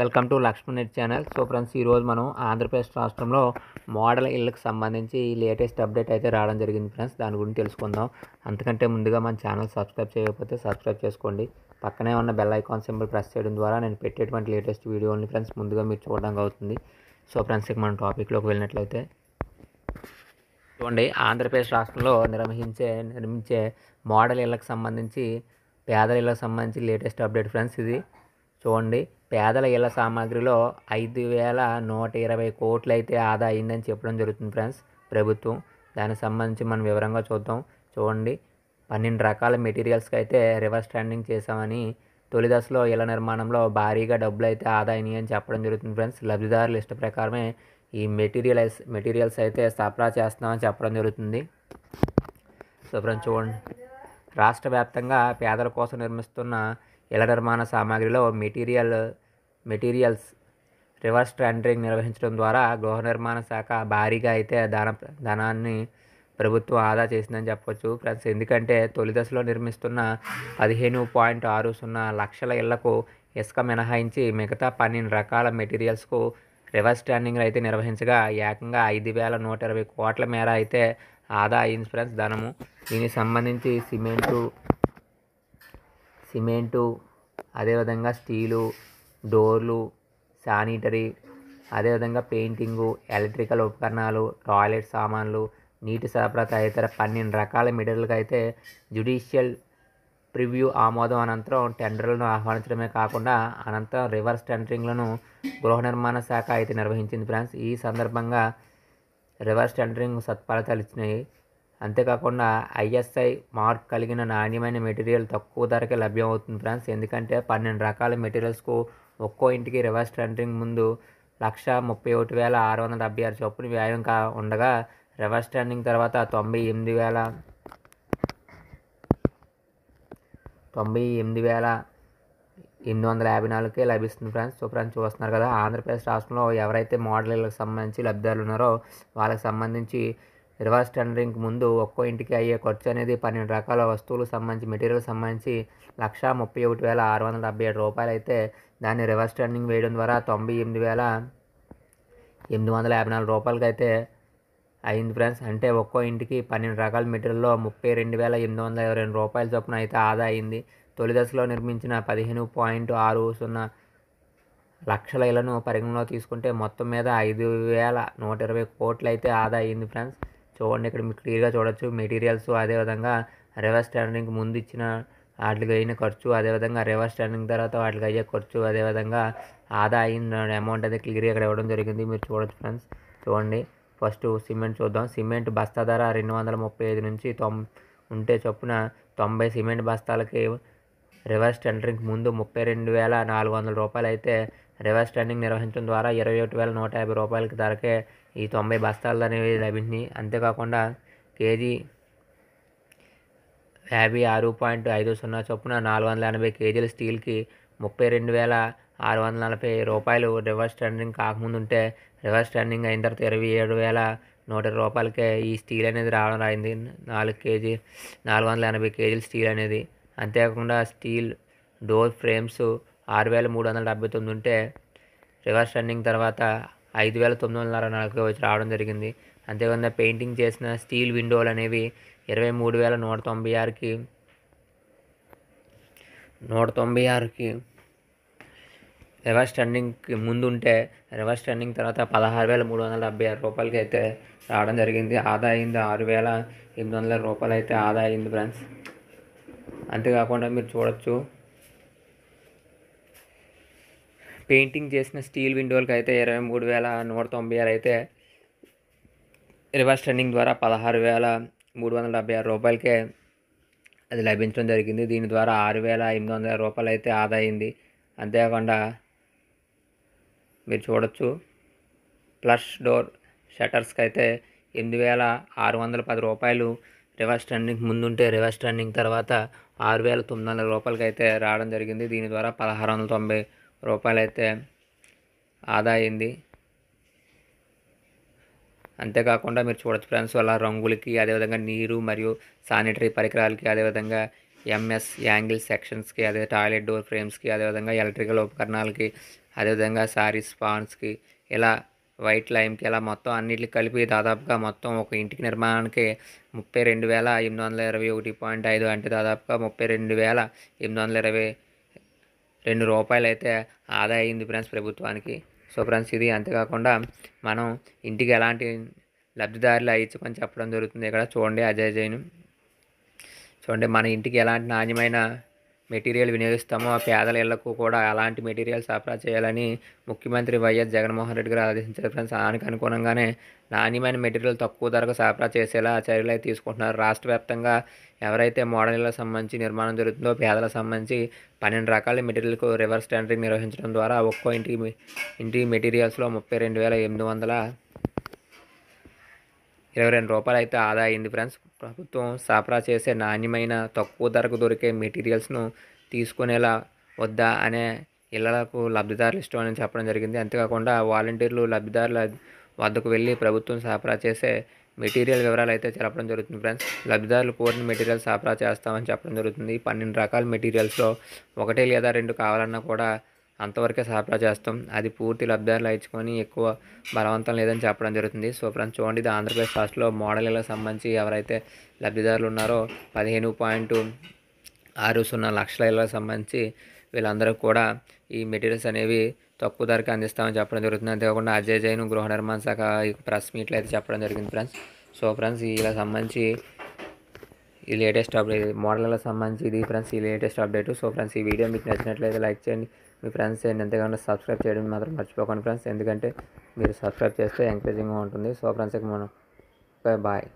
Welcome to Lakshman net channel. So friends ఈరోజు మనం ఆంధ్రప్రదేశ్ రాష్ట్రంలో మోడల్ ఇళ్ళకి సంబంధించి లేటెస్ట్ అప్డేట్ అయితే రావడం జరిగింది ఫ్రెండ్స్. దాని గురించి తెలుసుకుందాం. అంతకంటే ముందుగా మన ఛానల్ సబ్స్క్రైబ్ చేయకపోతే సబ్స్క్రైబ్ చేసుకోండి. పక్కనే ఉన్న బెల్ ఐకాన్ సింబల్ ప్రెస్ చేయడం ద్వారా నేను పెట్టేటువంటి లేటెస్ట్ వీడియోని ఫ్రెండ్స్ ముందుగా మీరు చూడడానికి అవుతుంది. సో ఫ్రెండ్స్ ఇక మన టాపిక్లోకి వెళ్ళినట్లయితే చూడండి. ఆంధ్రప్రదేశ్ రాష్ట్రంలో నిర్వహించే నిర్మించే మోడల్ ఇళ్ళకి సంబంధించి పేదల ఇళ్ళకి సంబంధించి లేటెస్ట్ అప్డేట్ ఫ్రెండ్స్ ఇది. చూడండి పేదల ఇళ్ళ సామాగ్రిలో ఐదు వేల నూట ఇరవై కోట్లు అయితే ఆదా అయిందని చెప్పడం జరుగుతుంది ఫ్రెండ్స్ ప్రభుత్వం. దానికి సంబంధించి మనం వివరంగా చూద్దాం. చూడండి పన్నెండు రకాల మెటీరియల్స్కి అయితే రివర్స్ ట్రెండింగ్ చేశామని తొలి దశలో ఇళ్ళ నిర్మాణంలో భారీగా డబ్బులు అయితే ఆదా అయినాయి అని చెప్పడం జరుగుతుంది ఫ్రెండ్స్. లబ్ధిదారుల లిస్ట్ ప్రకారమే ఈ మెటీరియలైస్ మెటీరియల్స్ అయితే సరఫరా చేస్తున్నామని చెప్పడం జరుగుతుంది. సో ఫ్రెండ్స్ చూడండి రాష్ట్ర వ్యాప్తంగా పేదల కోసం నిర్మిస్తున్న ఇళ్ళ నిర్మాణ సామాగ్రిలో మెటీరియల్ మెటీరియల్స్ రివర్స్ టెండరింగ్ నిర్వహించడం ద్వారా గృహ నిర్మాణ శాఖ భారీగా అయితే ధన ధనాన్ని ప్రభుత్వం ఆదా చేసిందని చెప్పొచ్చు ఫ్రెండ్స్. ఎందుకంటే తొలి దశలో నిర్మిస్తున్న పదిహేను పాయింట్ ఆరు సున్నా లక్షల ఇళ్ళకు ఇసుక మినహాయించి మిగతా పన్నెండు రకాల మెటీరియల్స్కు రివర్స్ స్టాండింగ్ అయితే నిర్వహించగా ఏకంగా ఐదు వేల నూట ఇరవై కోట్ల మేర అయితే ఆదా అయింది ఫ్రెండ్స్ ధనము. దీనికి సంబంధించి సిమెంటు సిమెంటు అదేవిధంగా స్టీలు డోర్లు శానిటరీ అదేవిధంగా పెయింటింగు ఎలక్ట్రికల్ ఉపకరణాలు టాయిలెట్ సామాన్లు నీటి సరఫరా తదితర పన్నెండు రకాల మెటీరియల్కి అయితే జ్యుడిషియల్ ప్రివ్యూ ఆమోదం అనంతరం టెండర్లను ఆహ్వానించడమే కాకుండా అనంతరం రివర్స్ టెండరింగ్లను గృహ నిర్మాణ శాఖ అయితే నిర్వహించింది ఫ్రెండ్స్. ఈ సందర్భంగా రివర్స్ టెండరింగ్ సత్ఫలితాలు ఇచ్చినాయి. అంతేకాకుండా ఐఎస్ఐ మార్క్ కలిగిన నాణ్యమైన మెటీరియల్ తక్కువ ధరకే లభ్యం అవుతుంది ఫ్రెండ్స్. ఎందుకంటే పన్నెండు రకాల మెటీరియల్స్కు ఒక్కో ఇంటికి రివర్స్ టెండరింగ్ ముందు లక్ష ముప్పై ఒకటి వేల ఆరు వందల డెబ్బై ఆరు చొప్పున వ్యాయం కా ఉండగా రివర్స్ టెండరింగ్ తర్వాత తొంభై ఎనిమిది వేల తొంభై ఎనిమిది వేల ఎనిమిది వందల యాభై నాలుగుకే లభిస్తుంది ఫ్రెండ్స్. సో ఫ్రెండ్స్ చూస్తున్నారు కదా ఆంధ్రప్రదేశ్ రాష్ట్రంలో ఎవరైతే మోడళ్ళకి సంబంధించి లబ్ధిదారులు ఉన్నారో వాళ్ళకి సంబంధించి రివర్స్ టెండరింగ్ ముందు ఒక్కో ఇంటికి అయ్యే ఖర్చు అనేది పన్నెండు రకాల వస్తువులకు సంబంధించి మెటీరియల్ సంబంధించి లక్షా ముప్పై ఒకటి వేల ఆరు వందల డెబ్బై ఏడు రూపాయలు అయితే దాన్ని రివర్స్ టెండరింగ్ వేయడం ద్వారా తొంభై ఎనిమిది వేల ఎనిమిది వందల యాభై నాలుగు రూపాయలకి అయితే అయింది ఫ్రెండ్స్. అంటే ఒక్కో ఇంటికి పన్నెండు రకాల మెటీరియల్లో ముప్పై రెండు వేల ఎనిమిది వందల ఇరవై రెండు రూపాయల చొప్పున అయితే ఆదా అయింది. తొలి దశలో నిర్మించిన పదిహేను పాయింట్ ఆరు సున్నా లక్షల ఇళ్ళను పరిగణలో తీసుకుంటే మొత్తం మీద ఐదు వేల నూట ఇరవై కోట్లు అయితే ఆదా అయింది ఫ్రెండ్స్. చూడండి ఇక్కడ మీరు క్లియర్గా చూడొచ్చు. మెటీరియల్స్ అదేవిధంగా రివర్స్ స్టాండింగ్ ముందు ఇచ్చిన వాటికి అయిన ఖర్చు అదేవిధంగా రివర్స్ స్టాండింగ్ తర్వాత వాటికి అయ్యే ఖర్చు అదేవిధంగా ఆదా అయిన అమౌంట్ అయితే క్లియర్గా ఇక్కడ ఇవ్వడం జరిగింది. మీరు చూడొచ్చు ఫ్రెండ్స్. చూడండి. ఫస్ట్ సిమెంట్ చూద్దాం. సిమెంట్ బస్తా ధర రెండు వందల ముప్పై ఐదు నుంచి తొం ఉంటే చొప్పున తొంభై సిమెంట్ బస్తాలకి రివర్స్ టెండరింగ్ ముందు ముప్పై రెండు వేల నాలుగు వందల రూపాయలు అయితే రివర్స్ టెండరింగ్ నిర్వహించడం ద్వారా ఇరవై ఒకటి వేల నూట యాభై రూపాయలకి ధరకే ఈ తొంభై బస్తాలు అనేవి లభించినాయి. అంతేకాకుండా కేజీ యాభై ఆరు పాయింట్ ఐదు సున్నా చొప్పున నాలుగు వందల ఎనభై కేజీల స్టీల్కి ముప్పై రెండు వేల ఆరు వందల నలభై రూపాయలు రివర్స్ టెండరింగ్ కాకముందు ఉంటే రివర్స్ టెండరింగ్ అయిన తర్వాత ఇరవై ఏడు వేల నూట రూపాయలకే ఈ స్టీల్ అనేది రావడం అయింది నాలుగు కేజీ నాలుగు వందల ఎనభై కేజీల స్టీల్ అనేది అంతేకాకుండా స్టీల్ డోర్ ఫ్రేమ్స్ ఆరు వేల మూడు వందల డెబ్బై తొమ్మిది ఉంటే రివర్స్ రన్నింగ్ తర్వాత ఐదు వేల తొమ్మిది వందల అరవై నాలుగు వచ్చి రావడం జరిగింది. అంతేకాకుండా పెయింటింగ్ చేసిన స్టీల్ విండోలు అనేవి ఇరవై మూడు వేల నూట తొంభై ఆరుకి నూట తొంభై ఆరుకి రివర్స్ టెండింగ్కి ముందు ఉంటే రివర్స్ టెండింగ్ తర్వాత పదహారు వేల మూడు వందల డెబ్బై ఆరు రూపాయలకి అయితే రావడం జరిగింది. ఆదా అయింది ఆరు వేల ఎనిమిది వందల రూపాయలు అయితే ఆదా అయింది ఫ్రెండ్స్. అంతేకాకుండా మీరు చూడొచ్చు. పెయింటింగ్ చేసిన స్టీల్ విండోలకి అయితే ఇరవై మూడు వేల నూట తొంభై ఆరు అయితే రివర్స్ ట్రెండింగ్ ద్వారా పదహారు వేల మూడు వందల డెబ్బై ఆరు రూపాయలకే అది లభించడం జరిగింది. దీని ద్వారా ఆరు వేల ఎనిమిది వందల రూపాయలు అయితే ఆదా అయింది. అంతేకాకుండా మీరు చూడొచ్చు. ప్లస్ డోర్ షటర్స్కి అయితే ఎనిమిది వేల ఆరు వందల పది రూపాయలు రివర్స్ టర్నింగ్ ముందుంటే రివర్స్ టర్నింగ్ తర్వాత ఆరు వేల తొమ్మిది వందల రూపాయలకి అయితే రావడం జరిగింది. దీని ద్వారా పదహారు వందల తొంభై రూపాయలు అయితే ఆదా అయింది అంతేకాకుండా మీరు చూడొచ్చు ఫ్రెండ్స్ అలా రంగులకి అదేవిధంగా నీరు మరియు శానిటరీ పరికరాలకి అదేవిధంగా ఎంఎస్ యాంగిల్ సెక్షన్స్కి అదే టాయిలెట్ డోర్ ఫ్రేమ్స్కి అదేవిధంగా ఎలక్ట్రికల్ ఉపకరణాలకి అదేవిధంగా శారీస్ ఫాన్స్కి ఇలా వైట్ లైమ్కి ఇలా మొత్తం అన్నిటికి కలిపి దాదాపుగా మొత్తం ఒక ఇంటికి నిర్మాణానికి ముప్పై రెండు వేల ఎనిమిది వందల ఇరవై ఒకటి పాయింట్ ఐదు అంటే దాదాపుగా ముప్పై రెండు వేల ఎనిమిది వందల ఇరవై రెండు రూపాయలు అయితే ఆదా అయింది ఫ్రెండ్స్ ప్రభుత్వానికి. సో ఫ్రెండ్స్ ఇది అంతేకాకుండా మనం ఇంటికి ఎలాంటి లబ్ధిదారులు ఇచ్చుకొని చెప్పడం జరుగుతుంది. ఇక్కడ చూడండి అజయ్ జైన్. చూడండి మన ఇంటికి ఎలాంటి నాణ్యమైన మెటీరియల్ వినియోగిస్తామో ఆ పేదల ఇళ్ళకు కూడా అలాంటి మెటీరియల్ సరఫరా చేయాలని ముఖ్యమంత్రి వైఎస్ జగన్మోహన్ రెడ్డి గారు ఆదేశించారు ఫ్రెండ్స్. దానికి అనుగుణంగానే నాణ్యమైన మెటీరియల్ తక్కువ ధరకు సరఫరా చేసేలా చర్యలు అయితే తీసుకుంటున్నారు. రాష్ట్ర వ్యాప్తంగా ఎవరైతే మోడల్ సంబంధించి నిర్మాణం జరుగుతుందో పేదలకు సంబంధించి పన్నెండు రకాల మెటీరియల్కు రివర్స్ టెండరింగ్ నిర్వహించడం ద్వారా ఒక్కో ఇంటి ఇంటి మెటీరియల్స్లో ముప్పై రెండు వేల ఎనిమిది వందల ఇరవై రెండు రూపాయలు అయితే ఆదా అయింది ఫ్రెండ్స్. ప్రభుత్వం సరఫరా చేసే నాణ్యమైన తక్కువ ధరకు దొరికే మెటీరియల్స్ను తీసుకునేలా వద్దా అనే ఇళ్ళకు లబ్ధిదారులు ఇష్టం అని చెప్పడం జరిగింది. అంతేకాకుండా వాలంటీర్లు లబ్ధిదారుల వద్దకు వెళ్ళి ప్రభుత్వం సరఫరా చేసే మెటీరియల్ వివరాలు అయితే చెప్పడం జరుగుతుంది ఫ్రెండ్స్. లబ్ధిదారులు కోరిన మెటీరియల్ సరఫరా చేస్తామని చెప్పడం జరుగుతుంది. పన్నెండు రకాల మెటీరియల్స్లో ఒకటి లేదా రెండు కావాలన్నా కూడా అంతవరకే సరఫరా చేస్తాం. అది పూర్తి లబ్ధిదారులు ఇచ్చుకొని ఎక్కువ బలవంతం లేదని చెప్పడం జరుగుతుంది. సో ఫ్రెండ్స్ చూడండి ఇది ఆంధ్రప్రదేశ్ రాష్ట్రంలో మోడళ్ళకు సంబంధించి ఎవరైతే లబ్ధిదారులు ఉన్నారో పదిహేను పాయింట్ ఆరు సున్నా లక్షల ఇళ్ళకి సంబంధించి వీళ్ళందరూ కూడా ఈ మెటీరియల్స్ అనేవి తక్కువ ధరకు అందిస్తామని చెప్పడం జరుగుతుంది. అంతేకాకుండా అజయ్ జైన్ గృహ నిర్మాణ శాఖ ప్రెస్ మీట్లో అయితే చెప్పడం జరిగింది ఫ్రెండ్స్. సో ఫ్రెండ్స్ ఇలా సంబంధించి ఈ లేటెస్ట్ అప్డేట్ మోడళ్ళకి సంబంధించి ఇది ఫ్రెండ్స్ ఈ లేటెస్ట్ అప్డేట్. సో ఫ్రెండ్స్ ఈ వీడియో మీకు నచ్చినట్లయితే లైక్ చేయండి. మీ ఫ్రెండ్స్ ఏంటి ఎంతగానో సబ్స్క్రైబ్ చేయడం మాత్రం మర్చిపోకండి ఫ్రెండ్స్ ఎందుకంటే మీరు సబ్స్క్రైబ్ చేస్తే ఎంకరేజింగ్గా ఉంటుంది. సో ఫ్రెండ్స్ ఇక మనం బాయ్